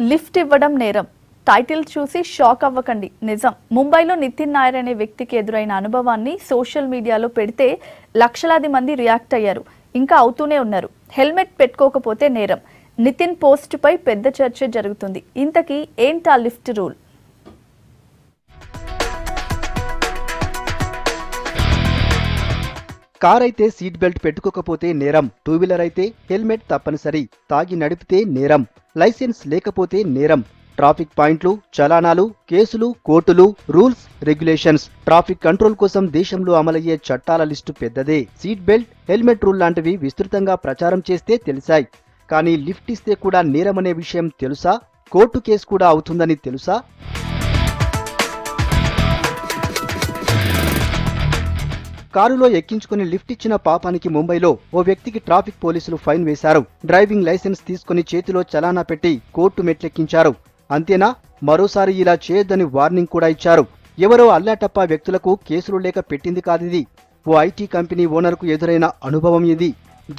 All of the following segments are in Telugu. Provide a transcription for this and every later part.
లిఫ్ట్ ఇవ్వడం నేరం. టైటిల్ చూసి షాక్ అవ్వకండి. నిజం. ముంబైలో నితిన్ నాయర్ అనే వ్యక్తికి ఎదురైన అనుభవాన్ని సోషల్ మీడియాలో పెడితే లక్షలాది మంది రియాక్ట్ అయ్యారు. ఇంకా అవుతూనే ఉన్నారు. హెల్మెట్ పెట్టుకోకపోతే నేరం. నితిన్ పోస్టుపై పెద్ద చర్చ జరుగుతుంది. ఇంతకీ ఏంటా లిఫ్ట్ రూల్? కార్ అయితే సీట్ బెల్ట్ పెట్టుకోకపోతే నేరం టూ వీలర్ అయితే హెల్మెట్ తప్పనిసరి తాగి నడిపితే నేరం లైసెన్స్ లేకపోతే నేరం ట్రాఫిక్ పాయింట్లు చలానాలు కేసులు కోర్టులు రూల్స్ రెగ్యులేషన్స్ ట్రాఫిక్ కంట్రోల్ కోసం దేశంలో అమలయ్యే చట్టాల లిస్టు పెద్దదే. సీట్ బెల్ట్ హెల్మెట్ రూల్ లాంటివి విస్తృతంగా ప్రచారం చేస్తే తెలిసాయి. కానీ లిఫ్ట్ ఇస్తే కూడా నేరమనే విషయం తెలుసా? కోర్టు కేసు కూడా అవుతుందని తెలుసా? కారులో ఎక్కించుకుని లిఫ్ట్ ఇచ్చిన పాపానికి ముంబైలో ఓ వ్యక్తికి ట్రాఫిక్ పోలీసులు ఫైన్ వేశారు. డ్రైవింగ్ లైసెన్స్ తీసుకుని చేతిలో చలానా పెట్టి కోర్టు మెట్లెక్కించారు. అంతేనా? మరోసారి ఇలా చేయొద్దని వార్నింగ్ కూడా ఇచ్చారు. ఎవరో అల్లాటప్ప వ్యక్తులకు కేసులు లేక పెట్టింది కాదిది. ఓ ఐటీ కంపెనీ ఓనర్కు ఎదురైన అనుభవం ఇది.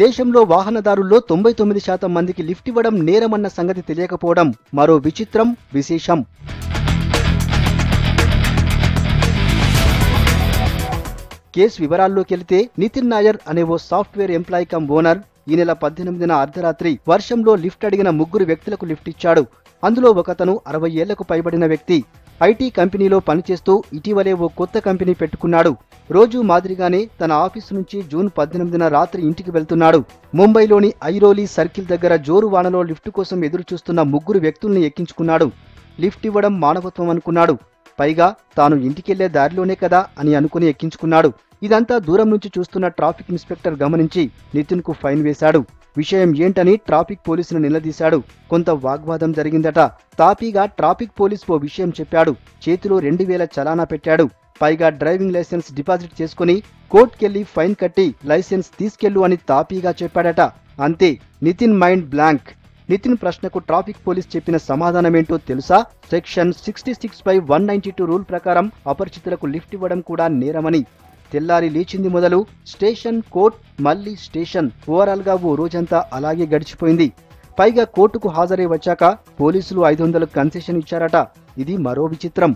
దేశంలో వాహనదారుల్లో తొంభై తొమ్మిది శాతం మందికి లిఫ్ట్ ఇవ్వడం నేరమన్న సంగతి తెలియకపోవడం మరో విచిత్రం విశేషం. కేసు వివరాల్లోకెళ్తే నితిన్ నాయర్ అనే ఓ సాఫ్ట్వేర్ ఎంప్లాయీ కమ్ ఓనర్ ఈ నెల పద్దెనిమిదిన అర్ధరాత్రి వర్షంలో లిఫ్ట్ అడిగిన ముగ్గురు వ్యక్తులకు లిఫ్ట్ ఇచ్చాడు. అందులో ఒకతను అరవై ఏళ్ళకు పైబడిన వ్యక్తి. ఐటీ కంపెనీలో పనిచేస్తూ ఇటీవలే ఓ కొత్త కంపెనీ పెట్టుకున్నాడు. రోజు మాదిరిగానే తన ఆఫీసు నుంచి జూన్ పద్దెనిమిదిన రాత్రి ఇంటికి వెళ్తున్నాడు. ముంబైలోని ఐరోలీ సర్కిల్ దగ్గర జోరు వానలో లిఫ్ట్ కోసం ఎదురుచూస్తున్న ముగ్గురు వ్యక్తుల్ని ఎక్కించుకున్నాడు. లిఫ్ట్ ఇవ్వడం మానవత్వం అనుకున్నాడు. పైగా తాను ఇంటికెళ్ళే దారిలోనే కదా అని అనుకుని ఎక్కించుకున్నాడు. ఇదంతా దూరం నుంచి చూస్తున్న ట్రాఫిక్ ఇన్స్పెక్టర్ గమనించి నితిన్కు ఫైన్ వేశాడు. విషయం ఏంటని ట్రాఫిక్ పోలీసును నిలదీశాడు. కొంత వాగ్వాదం జరిగిందట. తాపీగా ట్రాఫిక్ పోలీస్ ఓ విషయం చెప్పాడు. చేతిలో రెండు వేల చలానా పెట్టాడు. పైగా డ్రైవింగ్ లైసెన్స్ డిపాజిట్ చేసుకుని కోర్టుకెళ్ళి ఫైన్ కట్టి లైసెన్స్ తీసుకెళ్ళు అని తాపీగా చెప్పాడట. అంతే. Nitin mind blank. నితిన్ ప్రశ్నకు ట్రాఫిక్ పోలీస్ చెప్పిన సమాధానమేంటో తెలుసా? Section sixty six by one ninety two rule ప్రకారం అపరిచితులకు లిఫ్ట్ ఇవ్వడం కూడా నేరమని. తెల్లారి లేచింది మొదలు స్టేషన్ కోర్ట్ మళ్ళీ స్టేషన్. ఓవరాల్గా ఓ రోజంతా అలాగే గడిచిపోయింది. పైగా కోర్టుకు హాజరై వచ్చాక పోలీసులు ఐదు వందలు కన్సెషన్ ఇచ్చారట. ఇది మరో విచిత్రం.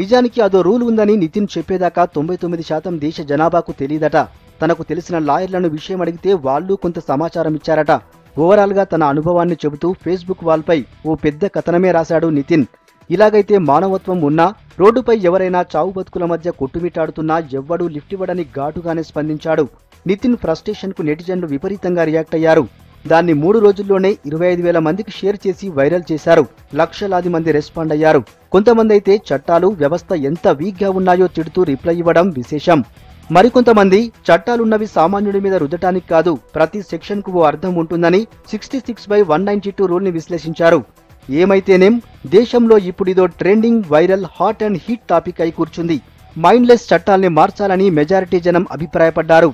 నిజానికి అదో రూల్ ఉందని నితిన్ చెప్పేదాకా తొంభై తొమ్మిది శాతం దేశ జనాభాకు తెలియదట తనకు తెలిసిన లాయర్లను విషయం అడిగితే వాళ్ళు కొంత సమాచారం ఇచ్చారట. ఓవరాల్గా తన అనుభవాన్ని చెబుతూ ఫేస్బుక్ వాల్పై ఓ పెద్ద కథనమే రాశాడు నితిన్. ఇలాగైతే మానవత్వం ఉన్నా రోడ్డుపై ఎవరైనా చావు బతుకుల మధ్య కొట్టుమిట్టాడుతున్నా ఎవ్వడూ లిఫ్ట్ ఇవ్వడని ఘాటుగానే స్పందించాడు. నితిన్ ఫ్రస్ట్రేషన్కు నెటిజన్లు విపరీతంగా రియాక్ట్ అయ్యారు. దాన్ని మూడు రోజుల్లోనే ఇరవై ఐదు వేల మందికి షేర్ చేసి వైరల్ చేశారు. లక్షలాది మంది రెస్పాండ్ అయ్యారు. కొంతమంది అయితే చట్టాలు వ్యవస్థ ఎంత వీక్గా ఉన్నాయో తిడుతూ రిప్లై ఇవ్వడం విశేషం. మరికొంతమంది చట్టాలున్నవి సామాన్యుడి మీద రుద్దటానికి కాదు ప్రతి సెక్షన్కు ఓ అర్థం ఉంటుందని sixty six by one ninety two రూల్ని విశ్లేషించారు. ఏమైతేనేం దేశంలో ఇప్పుడిదో trending viral hot and heat topic అయి కూర్చుంది. మైండ్లెస్ చట్టాల్ని మార్చాలని మెజారిటీ జనం అభిప్రాయపడ్డారు.